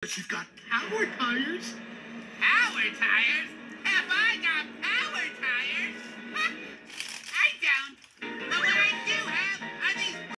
But you've got power tires. Power tires?